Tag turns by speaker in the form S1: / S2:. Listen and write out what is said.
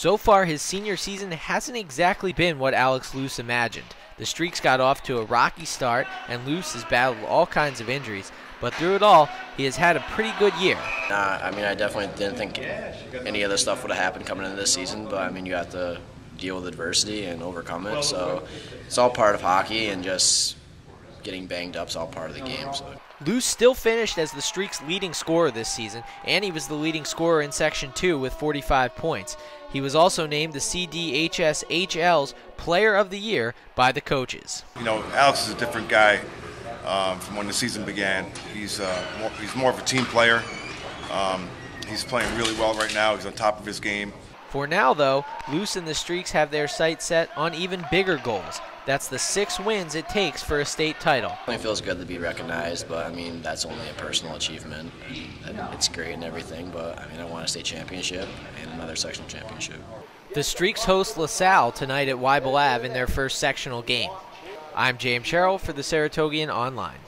S1: So far, his senior season hasn't exactly been what Alex Luse imagined. The Streaks got off to a rocky start, and Luse has battled all kinds of injuries, but through it all, he has had a pretty good year.
S2: I mean, I definitely didn't think any of this stuff would have happened coming into this season, but I mean, you have to deal with adversity and overcome it. So it's all part of hockey, and just getting banged up is all part of the game. So.
S1: Luse still finished as the Streak's leading scorer this season, and he was the leading scorer in Section 2 with 45 points. He was also named the CDHSHL's Player of the Year by the coaches.
S3: You know, Alex is a different guy um, from when the season began. He's, uh, more, he's more of a team player. Um, he's playing really well right now. He's on top of his game.
S1: For now, though, Luse and the Streaks have their sights set on even bigger goals. That's the six wins it takes for a state title.
S2: It feels good to be recognized, but I mean, that's only a personal achievement. It's great and everything, but I mean, I want a state championship and another sectional championship.
S1: The Streaks host LaSalle tonight at Weibel Ave in their first sectional game. I'm James Sherrill for the Saratogian Online.